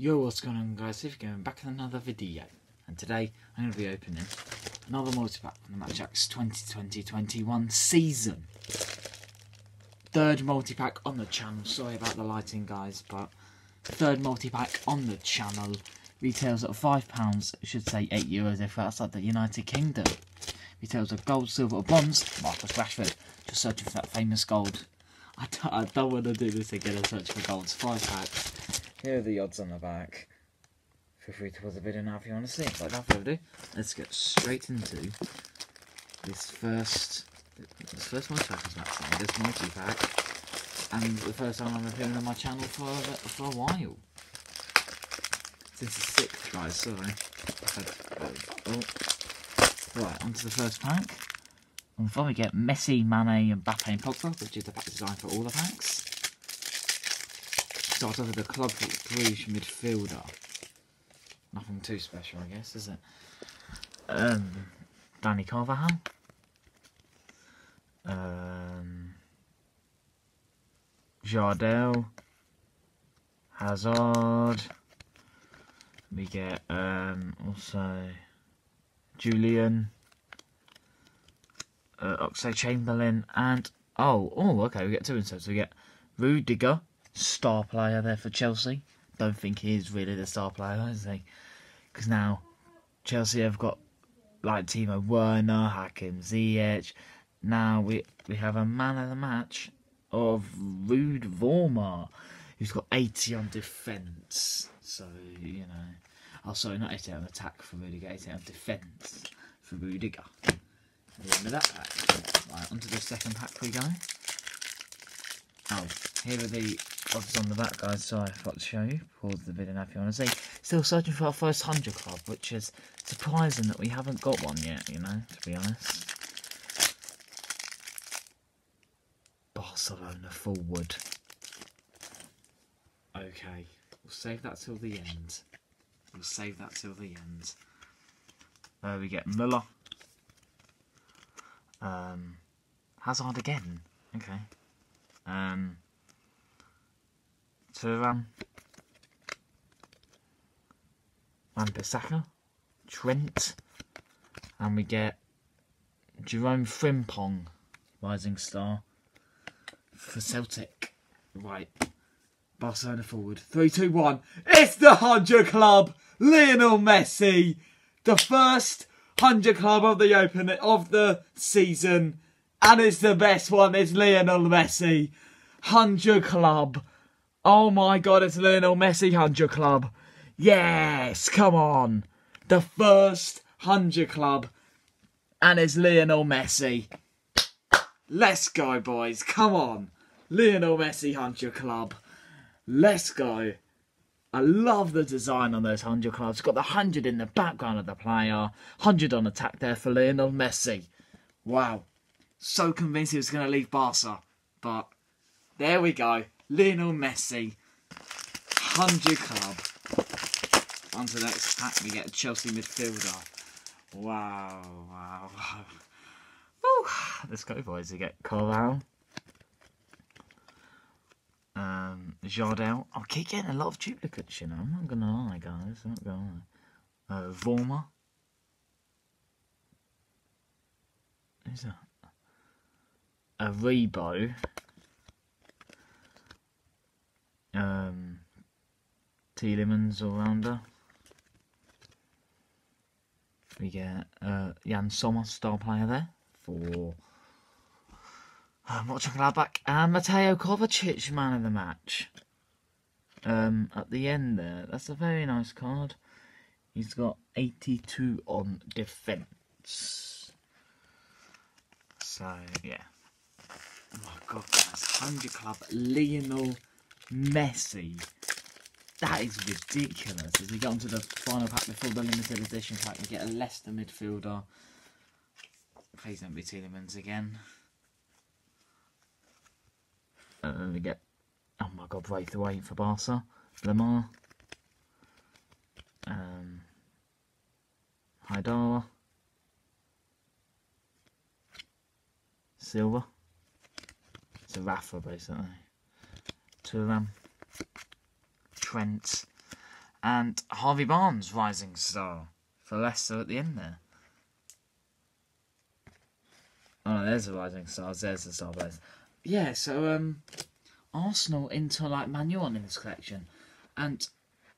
Yo, what's going on guys? If you're going back in another video. And today, I'm going to be opening another multi-pack from the Match Attax 2020-21 season. Third multi-pack on the channel. Sorry about the lighting guys, but third multi-pack on the channel. Retails at £5, should say 8 euros if outside the United Kingdom. Retails of gold, silver or bronze. Marcus Rashford. Just searching for that famous gold. I don't, I don't want to do this again and search for golds. Five packs. Here are the odds on the back. Feel free to pause the video now if you want to see. But without further ado, let's get straight into this first this first multi-pack is that this multi-pack. And the first time I'm appearing on my channel for a, for a while. Since the sixth, guys, sorry. Oh. Right, onto the first pack. And before we get Messi, Mane, and Mbappe and Pogba, which is the pack design for all the packs. Start off with the Club Brugge midfielder. Nothing too special, I guess, is it? Um, Danny Carvajal. Um, Jardel. Hazard. We get um, also Julian uh, Oxlade Chamberlain, and oh, oh, okay, we get two inserts. We get Rudiger, star player there for Chelsea. Don't think he is really the star player, is he? Because now Chelsea have got like Timo Werner, Hakim Ziyech. Now we we have a man of the match of Ruud Vormer, who's got 80 on defence. So you know, oh sorry, not 80 on attack for Rudiger, 80 on defence for Rudiger of that pack. Right, onto the second pack we go. Oh, here are the odds on the back, guys. Sorry, I forgot to show you. Pause the video now if you want to see. Still searching for our first 100 club, which is surprising that we haven't got one yet, you know, to be honest. Barcelona forward. Okay, we'll save that till the end. We'll save that till the end. There we get Muller, um, Hazard again. Okay. Um, Turan. Van Bissaka. Trent. And we get Jerome Frimpong, rising star, for Celtic. Right. Barcelona forward. Three, two, one. It's the 100 Club! Lionel Messi! The first 100 club of the open of the season. And it's the best one. It's Lionel Messi. 100 club. Oh my god, it's Lionel Messi 100 club. Yes, come on. The first 100 club. And it's Lionel Messi. Let's go, boys. Come on. Lionel Messi 100 club. Let's go. I love the design on those 100 clubs. Got the 100 in the background of the player. 100 on attack there for Lionel Messi. Wow. So convinced he was going to leave Barca. But there we go. Lionel Messi. 100 club. On to the next pack, we get a Chelsea midfielder. Wow, wow, wow. Woo. Let's go, boys. We get Corral um, Jardel. I keep getting a lot of duplicates, you know. I'm not going to lie, guys. I'm not going to lie. Uh, Vormer. Who's that? A Rebo. Um, Tielemans all-rounder. We get uh, Yann Sommer, star player there, for um, Mönchengladbach and Mateo Kovacic, man of the match. Um, at the end there, that's a very nice card. He's got 82 on defence. So, yeah. Oh my god, guys. 100 Club, Lionel Messi. That is ridiculous. As we get onto the final pack before the limited edition pack, we get a Leicester midfielder. Please don't be Tielemans again. And then we get, oh my god, Braithwaite for Barca, Lamar, um, Haidara, Silva, it's a Rafa basically, Thuram, Trent, and Harvey Barnes rising star for Leicester at the end there. Oh, there's the rising stars. There's the star players. Yeah, so um, Arsenal into like manual in this collection, and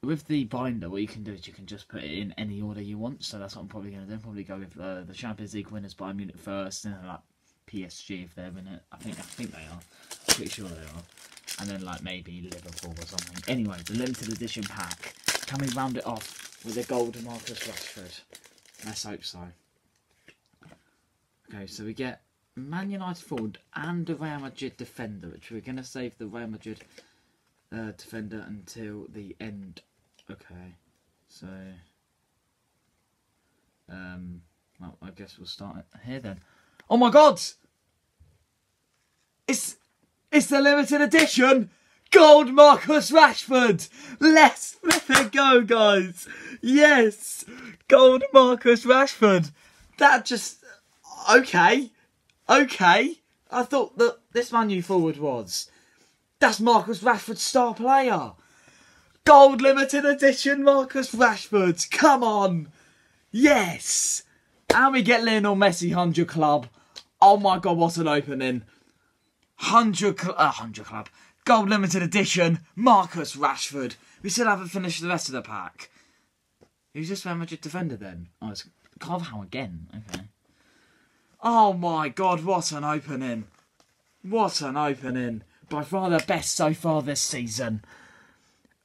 with the binder, what you can do is you can just put it in any order you want. So that's what I'm probably going to do. Probably go with uh, the Champions League winners Bayern Munich first, and then like PSG if they're in it. I think I think they are. Pretty sure they are. And then like maybe Liverpool or something. Anyway, the limited edition pack. Can we round it off with a golden Marcus Rashford? Let's hope so. Okay, so we get Man United forward and a Real Madrid defender, which we're going to save the Real Madrid uh, defender until the end. Okay, so um, well, I guess we'll start here then. Oh my God! It's it's the limited edition gold Marcus Rashford. Let's flip it go, guys. Yes, gold Marcus Rashford. That just okay, okay. I thought that this man you forward was. That's Marcus Rashford's star player. Gold limited edition Marcus Rashford. Come on. Yes. And we get Lionel Messi 100 Club. Oh my god, what an opening. 100, cl- uh, 100 Club. Gold limited edition Marcus Rashford. We still haven't finished the rest of the pack. Who's this Real Madrid defender then? Oh, it's Carvajal again. Okay. Oh my god, what an opening. What an opening. By far the best so far this season.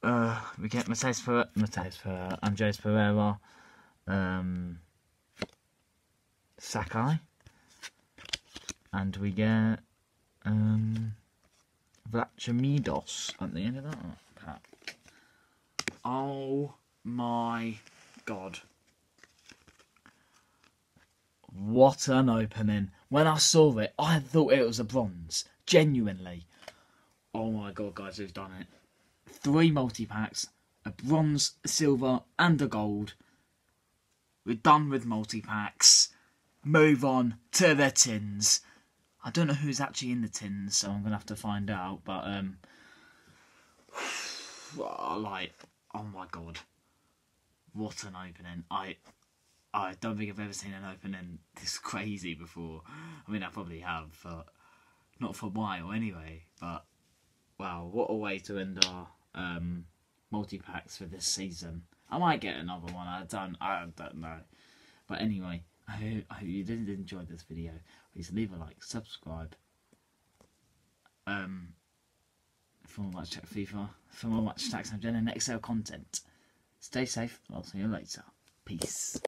Uh, we get Mateus Pereira, Mateus Pereira, Andres Pereira, um, Sakai, and we get um, Vlachodimos at the end of that pack. Oh my god. What an opening. When I saw it, I thought it was a bronze. Genuinely. Oh my god, guys, we've done it. Three multi packs, a bronze, a silver, and a gold. We're done with multi packs. Move on to the tins. I don't know who's actually in the tins, so I'm gonna have to find out. But um, like, oh my god, what an opening! I I don't think I've ever seen an opening this crazy before. I mean, I probably have, but not for a while anyway. But wow, what a way to end our um, multi packs for this season. I might get another one. I don't. I don't know. But anyway, I hope, you did enjoy this video. Please leave a like, subscribe. Um, for more Match Chat FIFA, for more Match Attax and and XL content. Stay safe. I'll see you later. Peace.